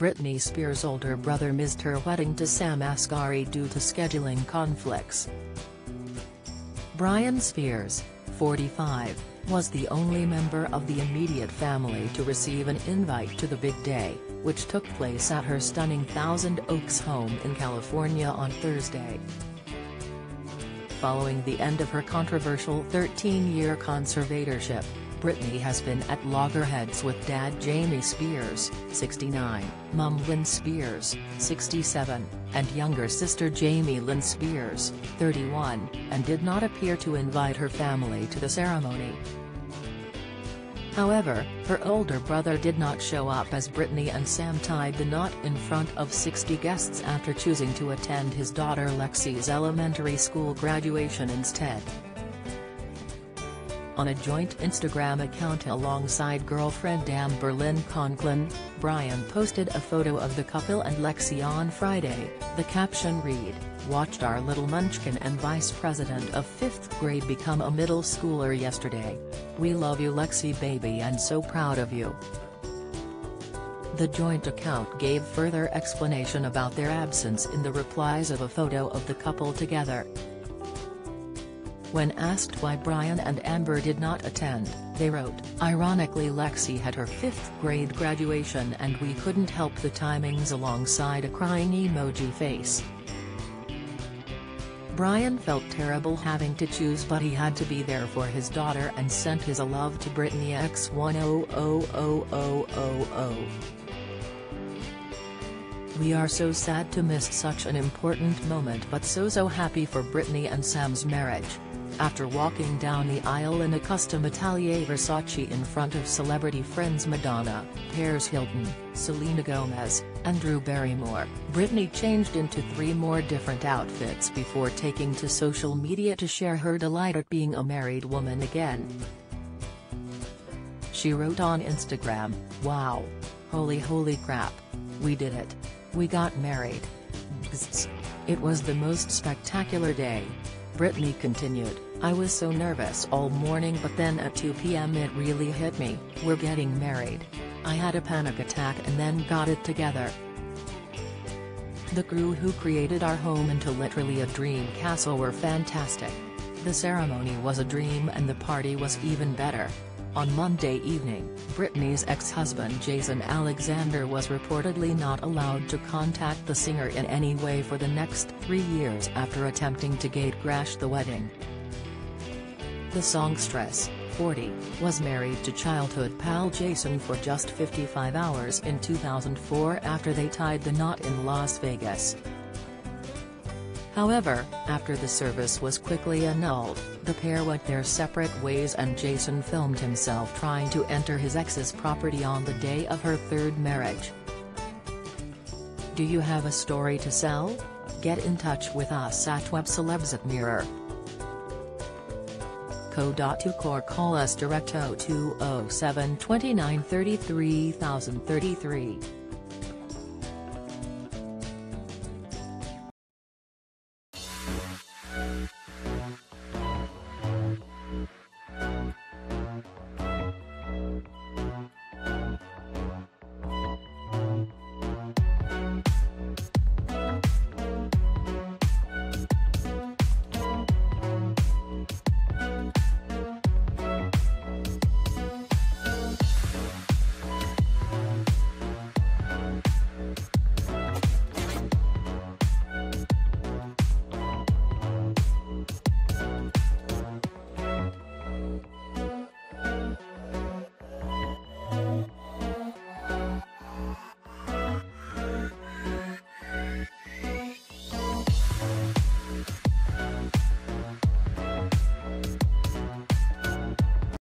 Britney Spears' older brother missed her wedding to Sam Asghari due to scheduling conflicts. Brian Spears, 45, was the only member of the immediate family to receive an invite to the big day, which took place at her stunning Thousand Oaks home in California on Thursday. Following the end of her controversial 13-year conservatorship, Britney has been at loggerheads with dad Jamie Spears, 69, mum Lynn Spears, 67, and younger sister Jamie Lynn Spears, 31, and did not appear to invite her family to the ceremony. However, her older brother did not show up as Britney and Sam tied the knot in front of 60 guests after choosing to attend his daughter Lexi's elementary school graduation instead. On a joint Instagram account alongside girlfriend Amberlynn Conklin, Brian posted a photo of the couple and Lexi on Friday, the caption read, Watched our little munchkin and vice president of 5th grade become a middle schooler yesterday. We love you Lexi baby and so proud of you. The joint account gave further explanation about their absence in the replies of a photo of the couple together. When asked why Brian and Amber did not attend, they wrote, Ironically Lexi had her 5th grade graduation and we couldn't help the timings alongside a crying emoji face. Brian felt terrible having to choose but he had to be there for his daughter and sent his love to Britney X100000. We are so sad to miss such an important moment but so so happy for Britney and Sam's marriage after walking down the aisle in a custom Atelier Versace in front of celebrity friends Madonna, Paris Hilton, Selena Gomez, and Drew Barrymore, Britney changed into three more different outfits before taking to social media to share her delight at being a married woman again. She wrote on Instagram, Wow. Holy holy crap. We did it. We got married. It was the most spectacular day. Britney continued, I was so nervous all morning but then at 2 p.m. it really hit me, we're getting married. I had a panic attack and then got it together. The crew who created our home into literally a dream castle were fantastic. The ceremony was a dream and the party was even better. On Monday evening, Britney's ex-husband Jason Alexander was reportedly not allowed to contact the singer in any way for the next three years after attempting to gate-crash the wedding. The songstress, 40, was married to childhood pal Jason for just 55 hours in 2004 after they tied the knot in Las Vegas. However, after the service was quickly annulled, the pair went their separate ways and Jason filmed himself trying to enter his ex's property on the day of her third marriage. Do you have a story to sell? Get in touch with us at WebCelebs at Mirror. Co.2 or call us direct 0207 29 33 033.